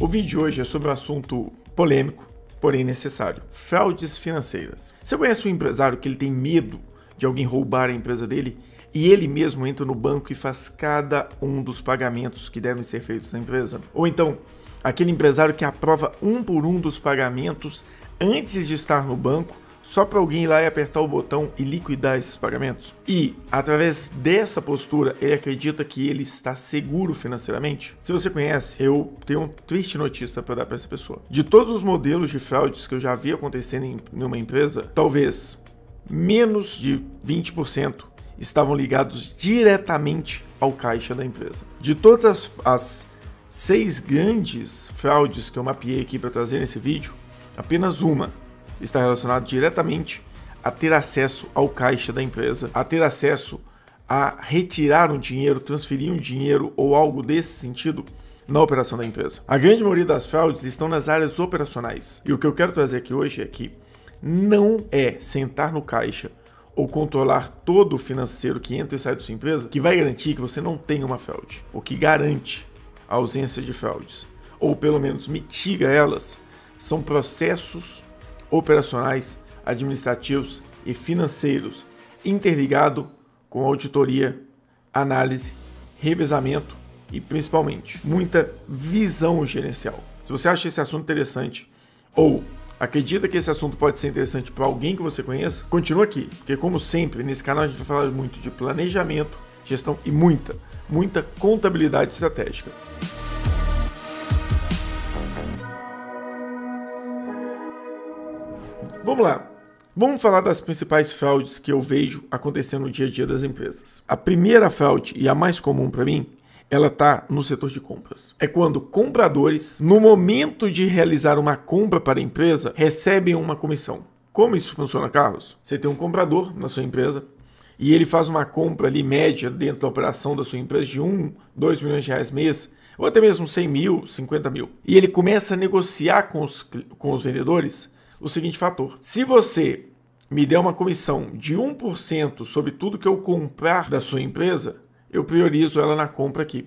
O vídeo de hoje é sobre um assunto polêmico, porém necessário: fraudes financeiras. Você conhece um empresário que ele tem medo de alguém roubar a empresa dele e ele mesmo entra no banco e faz cada um dos pagamentos que devem ser feitos na empresa? Ou então, aquele empresário que aprova um por um dos pagamentos antes de estar no banco só para alguém ir lá e apertar o botão e liquidar esses pagamentos. E, através dessa postura, ele acredita que ele está seguro financeiramente. Se você conhece, eu tenho uma triste notícia para dar para essa pessoa. De todos os modelos de fraudes que eu já vi acontecendo em uma empresa, talvez menos de 20% estavam ligados diretamente ao caixa da empresa. De todas as, as seis grandes fraudes que eu mapeei aqui para trazer nesse vídeo, apenas uma está relacionado diretamente a ter acesso ao caixa da empresa, a ter acesso a retirar um dinheiro, transferir um dinheiro ou algo desse sentido na operação da empresa. A grande maioria das fraudes estão nas áreas operacionais. E o que eu quero trazer aqui hoje é que não é sentar no caixa ou controlar todo o financeiro que entra e sai da sua empresa que vai garantir que você não tenha uma fraude. O que garante a ausência de fraudes, ou pelo menos mitiga elas, são processos operacionais, administrativos e financeiros, interligado com auditoria, análise, revezamento e principalmente muita visão gerencial. Se você acha esse assunto interessante ou acredita que esse assunto pode ser interessante para alguém que você conheça, continua aqui, porque como sempre nesse canal a gente vai falar muito de planejamento, gestão e muita, muita contabilidade estratégica. Vamos lá. Vamos falar das principais fraudes que eu vejo acontecendo no dia a dia das empresas. A primeira fraude e a mais comum para mim, ela está no setor de compras. É quando compradores, no momento de realizar uma compra para a empresa, recebem uma comissão. Como isso funciona, Carlos? Você tem um comprador na sua empresa e ele faz uma compra ali média dentro da operação da sua empresa de 1, 2 milhões de reais mês, ou até mesmo 100 mil, 50 mil. E ele começa a negociar com os, com os vendedores o seguinte fator: se você me der uma comissão de 1% sobre tudo que eu comprar da sua empresa, eu priorizo ela na compra aqui.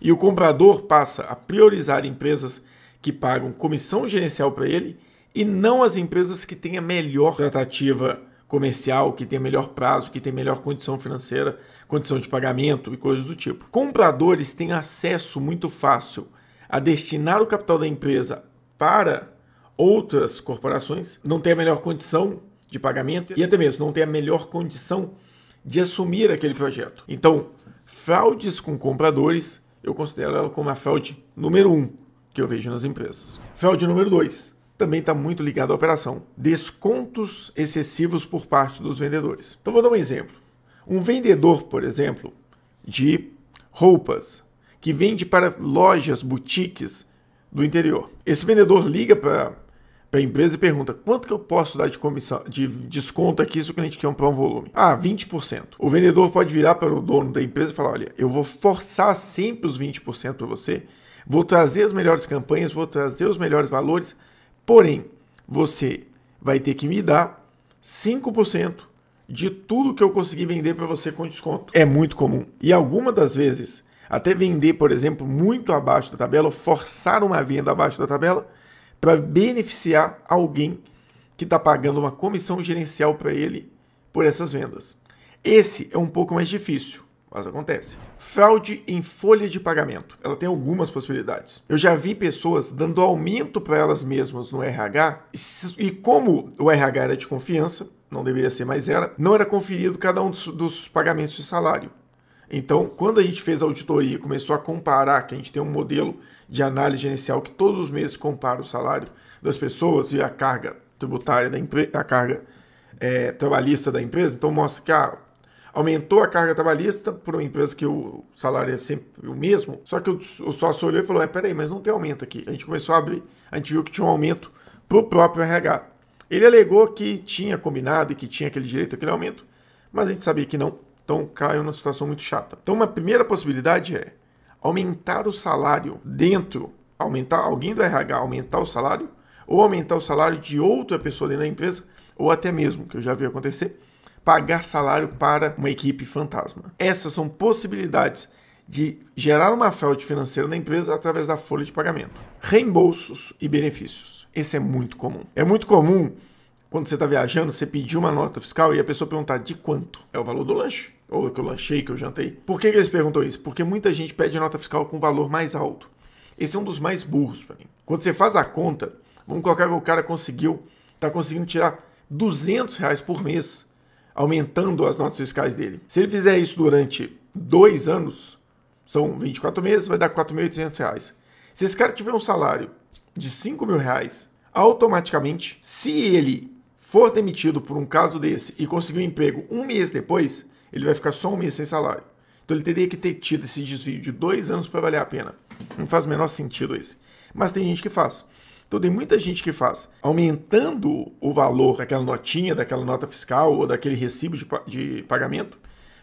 E o comprador passa a priorizar empresas que pagam comissão gerencial para ele e não as empresas que têm a melhor tratativa comercial, que tem melhor prazo, que tem melhor condição financeira, condição de pagamento e coisas do tipo. Compradores têm acesso muito fácil a destinar o capital da empresa para outras corporações não têm a melhor condição de pagamento e até mesmo não têm a melhor condição de assumir aquele projeto. Então, fraudes com compradores, eu considero ela como a fraude número um que eu vejo nas empresas. Fraude número dois também está muito ligado à operação. Descontos excessivos por parte dos vendedores. Então, vou dar um exemplo. Um vendedor, por exemplo, de roupas, que vende para lojas, boutiques do interior. Esse vendedor liga para a empresa e pergunta quanto que eu posso dar de comissão, de desconto aqui se o cliente quer comprar um volume. Ah, 20%. O vendedor pode virar para o dono da empresa e falar: olha, eu vou forçar sempre os 20% para você, vou trazer as melhores campanhas, vou trazer os melhores valores, porém, você vai ter que me dar 5% de tudo que eu conseguir vender para você com desconto. É muito comum. E algumas das vezes, até vender, por exemplo, muito abaixo da tabela, forçar uma venda abaixo da tabela, para beneficiar alguém que está pagando uma comissão gerencial para ele por essas vendas. Esse é um pouco mais difícil, mas acontece. Fraude em folha de pagamento. Ela tem algumas possibilidades. Eu já vi pessoas dando aumento para elas mesmas no RH e como o RH era de confiança, não deveria ser, mas era, não era conferido cada um dos, dos pagamentos de salário. Então, quando a gente fez a auditoria e começou a comparar, que a gente tem um modelo de análise gerencial que todos os meses compara o salário das pessoas e a carga tributária da empresa, a carga é, trabalhista da empresa, então mostra que ah, aumentou a carga trabalhista por uma empresa que o salário é sempre o mesmo, só que o, o sócio olhou e falou, é, peraí, mas não tem aumento aqui. A gente começou a abrir, a gente viu que tinha um aumento para o próprio RH. Ele alegou que tinha combinado e que tinha aquele direito aquele aumento, mas a gente sabia que não, então caiu numa situação muito chata. Então uma primeira possibilidade é aumentar o salário dentro, aumentar alguém do RH aumentar o salário, ou aumentar o salário de outra pessoa dentro da empresa, ou até mesmo, que eu já vi acontecer, pagar salário para uma equipe fantasma. Essas são possibilidades de gerar uma fraude financeira na empresa através da folha de pagamento. Reembolsos e benefícios. Esse é muito comum. É muito comum quando você está viajando, você pedir uma nota fiscal e a pessoa perguntar de quanto é o valor do lanche, ou que eu lanchei, que eu jantei. Por que, que eles perguntam isso? Porque muita gente pede nota fiscal com valor mais alto. Esse é um dos mais burros para mim. Quando você faz a conta, vamos colocar que o cara conseguiu, está conseguindo tirar 200 reais por mês, aumentando as notas fiscais dele. Se ele fizer isso durante dois anos, são 24 meses, vai dar 4.800 reais. Se esse cara tiver um salário de 5 mil reais, automaticamente, se ele for demitido por um caso desse e conseguir um emprego um mês depois, ele vai ficar só um mês sem salário. Então ele teria que ter tido esse desvio de dois anos para valer a pena. Não faz o menor sentido esse. Mas tem gente que faz. Então tem muita gente que faz, aumentando o valor daquela notinha, daquela nota fiscal ou daquele recibo de, de pagamento,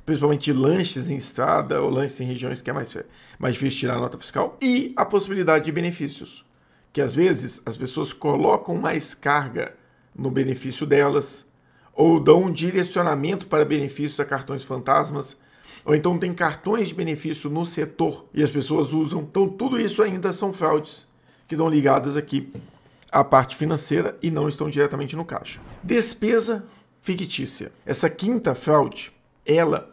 principalmente lanches em estrada ou lanches em regiões que é mais, mais difícil tirar a nota fiscal, e a possibilidade de benefícios, que às vezes as pessoas colocam mais carga no benefício delas, ou dão um direcionamento para benefícios a cartões fantasmas, ou então tem cartões de benefício no setor e as pessoas usam. Então tudo isso ainda são fraudes que estão ligadas aqui à parte financeira e não estão diretamente no caixa. Despesa fictícia. Essa quinta fraude, ela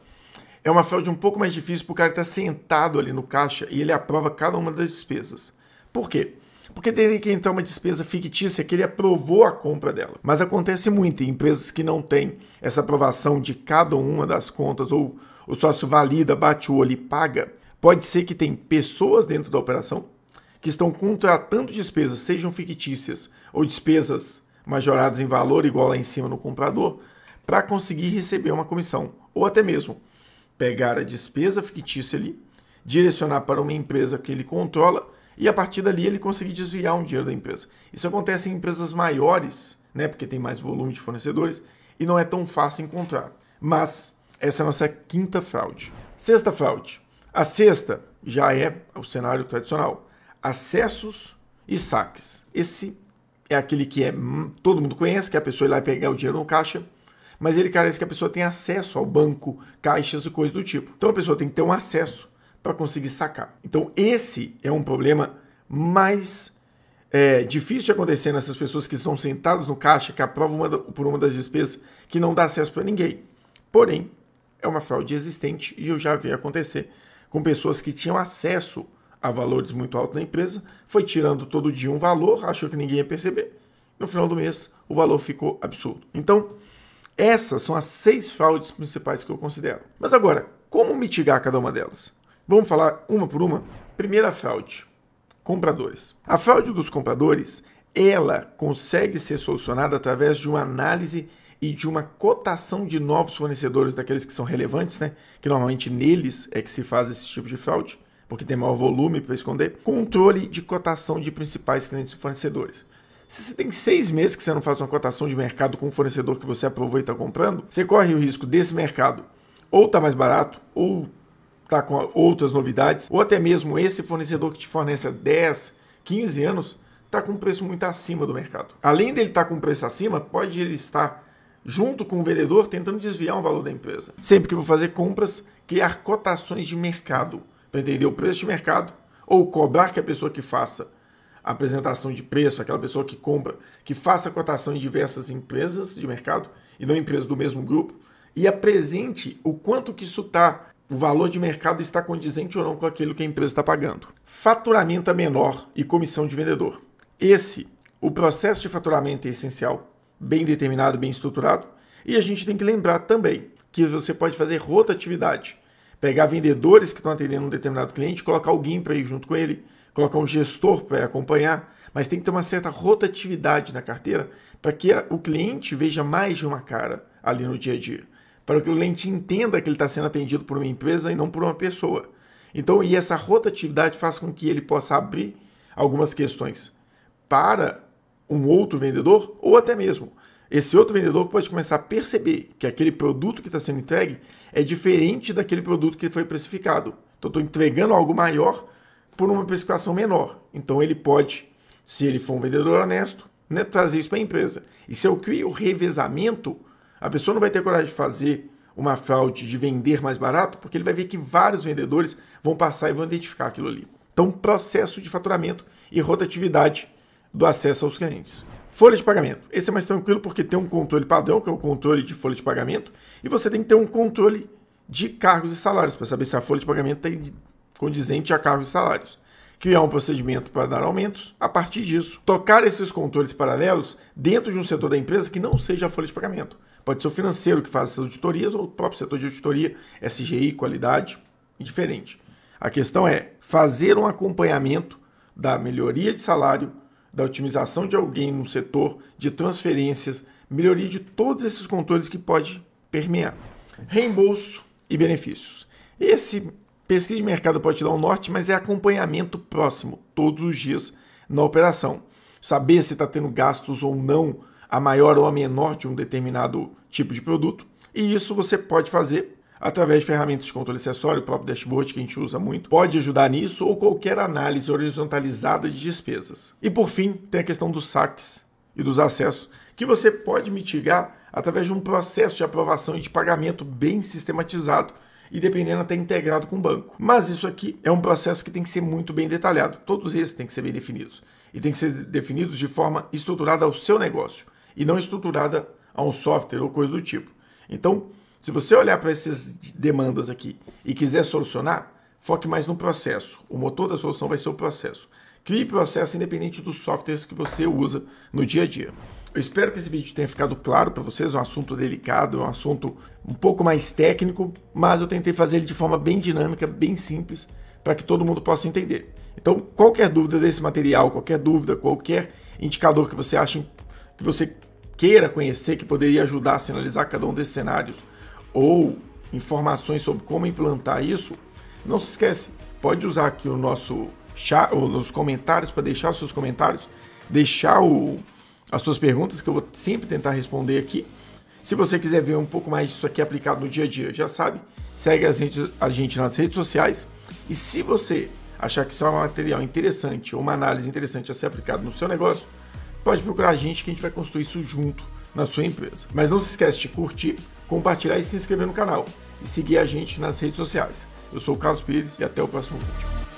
é uma fraude um pouco mais difícil porque o cara está sentado ali no caixa e ele aprova cada uma das despesas. Por quê? Porque teria que entrar uma despesa fictícia que ele aprovou a compra dela. Mas acontece muito em empresas que não têm essa aprovação de cada uma das contas ou o sócio valida, bate o olho e paga. Pode ser que tem pessoas dentro da operação que estão contratando despesas, sejam fictícias ou despesas majoradas em valor igual lá em cima no comprador, para conseguir receber uma comissão. Ou até mesmo pegar a despesa fictícia ali, direcionar para uma empresa que ele controla e a partir dali ele conseguir desviar um dinheiro da empresa. Isso acontece em empresas maiores, né, porque tem mais volume de fornecedores e não é tão fácil encontrar. Mas essa é a nossa quinta fraude. Sexta fraude. A sexta já é o cenário tradicional acessos e saques. Esse é aquele que é todo mundo conhece, que a pessoa ir lá pegar o dinheiro no caixa, mas ele carece que a pessoa tenha acesso ao banco, caixas e coisas do tipo. Então a pessoa tem que ter um acesso para conseguir sacar. Então esse é um problema mais é, difícil de acontecer nessas pessoas que estão sentadas no caixa, que aprovam uma, por uma das despesas que não dá acesso para ninguém. Porém, é uma fraude existente e eu já vi acontecer com pessoas que tinham acesso a valores muito altos na empresa, foi tirando todo dia um valor, achou que ninguém ia perceber. No final do mês, o valor ficou absurdo. Então, essas são as seis fraudes principais que eu considero. Mas agora, como mitigar cada uma delas? Vamos falar uma por uma? Primeira fraude: compradores. A fraude dos compradores, ela consegue ser solucionada através de uma análise e de uma cotação de novos fornecedores daqueles que são relevantes, né? Que normalmente neles é que se faz esse tipo de fraude porque tem maior volume para esconder. Controle de cotação de principais clientes e fornecedores. Se você tem seis meses que você não faz uma cotação de mercado com um fornecedor que você aprovou está comprando, você corre o risco desse mercado ou tá mais barato, ou tá com outras novidades, ou até mesmo esse fornecedor que te fornece há 10, 15 anos está com um preço muito acima do mercado. Além dele estar tá com um preço acima, pode ele estar junto com o vendedor tentando desviar o valor da empresa. Sempre que vou fazer compras, criar cotações de mercado para entender o preço de mercado, ou cobrar que a pessoa que faça a apresentação de preço, aquela pessoa que compra, que faça cotação em diversas empresas de mercado, e não empresas do mesmo grupo, e apresente o quanto que isso está, o valor de mercado está condizente ou não com aquilo que a empresa está pagando. Faturamento é menor e comissão de vendedor. Esse, o processo de faturamento é essencial, bem determinado, bem estruturado, e a gente tem que lembrar também que você pode fazer rotatividade pegar vendedores que estão atendendo um determinado cliente, colocar alguém para ir junto com ele, colocar um gestor para acompanhar, mas tem que ter uma certa rotatividade na carteira para que o cliente veja mais de uma cara ali no dia a dia, para que o cliente entenda que ele está sendo atendido por uma empresa e não por uma pessoa. Então, e essa rotatividade faz com que ele possa abrir algumas questões para um outro vendedor ou até mesmo esse outro vendedor pode começar a perceber que aquele produto que está sendo entregue é diferente daquele produto que foi precificado. Então, estou entregando algo maior por uma precificação menor. Então, ele pode, se ele for um vendedor honesto, né, trazer isso para a empresa. E se eu crio o revezamento, a pessoa não vai ter coragem de fazer uma fraude de vender mais barato? Porque ele vai ver que vários vendedores vão passar e vão identificar aquilo ali. Então, processo de faturamento e rotatividade do acesso aos clientes. Folha de pagamento. Esse é mais tranquilo porque tem um controle padrão, que é o controle de folha de pagamento, e você tem que ter um controle de cargos e salários para saber se a folha de pagamento está condizente a cargos e salários. Criar um procedimento para dar aumentos. A partir disso, tocar esses controles paralelos dentro de um setor da empresa que não seja a folha de pagamento. Pode ser o financeiro que faz essas auditorias ou o próprio setor de auditoria, SGI, qualidade, diferente. A questão é fazer um acompanhamento da melhoria de salário, da otimização de alguém no setor, de transferências, melhoria de todos esses controles que pode permear. Reembolso e benefícios. Esse pesquisa de mercado pode te dar um norte, mas é acompanhamento próximo, todos os dias na operação. Saber se está tendo gastos ou não, a maior ou a menor de um determinado tipo de produto. E isso você pode fazer através de ferramentas de controle acessório, o próprio dashboard que a gente usa muito, pode ajudar nisso ou qualquer análise horizontalizada de despesas. E por fim, tem a questão dos saques e dos acessos, que você pode mitigar através de um processo de aprovação e de pagamento bem sistematizado e dependendo até integrado com o banco. Mas isso aqui é um processo que tem que ser muito bem detalhado. Todos esses têm que ser bem definidos. E tem que ser definidos de forma estruturada ao seu negócio e não estruturada a um software ou coisa do tipo. Então, se você olhar para essas demandas aqui e quiser solucionar, foque mais no processo. O motor da solução vai ser o processo. Crie processo independente dos softwares que você usa no dia a dia. Eu espero que esse vídeo tenha ficado claro para vocês. É um assunto delicado, é um assunto um pouco mais técnico, mas eu tentei fazer ele de forma bem dinâmica, bem simples, para que todo mundo possa entender. Então, qualquer dúvida desse material, qualquer dúvida, qualquer indicador que você ache que você queira conhecer, que poderia ajudar a sinalizar cada um desses cenários, ou informações sobre como implantar isso, não se esquece, pode usar aqui o nosso chat, nos comentários para deixar os seus comentários, deixar o, as suas perguntas que eu vou sempre tentar responder aqui. Se você quiser ver um pouco mais disso aqui aplicado no dia a dia, já sabe, segue a gente, a gente nas redes sociais. E se você achar que isso é um material interessante ou uma análise interessante a ser aplicado no seu negócio, pode procurar a gente que a gente vai construir isso junto na sua empresa. Mas não se esquece de curtir, compartilhar e se inscrever no canal. E seguir a gente nas redes sociais. Eu sou o Carlos Pires e até o próximo vídeo.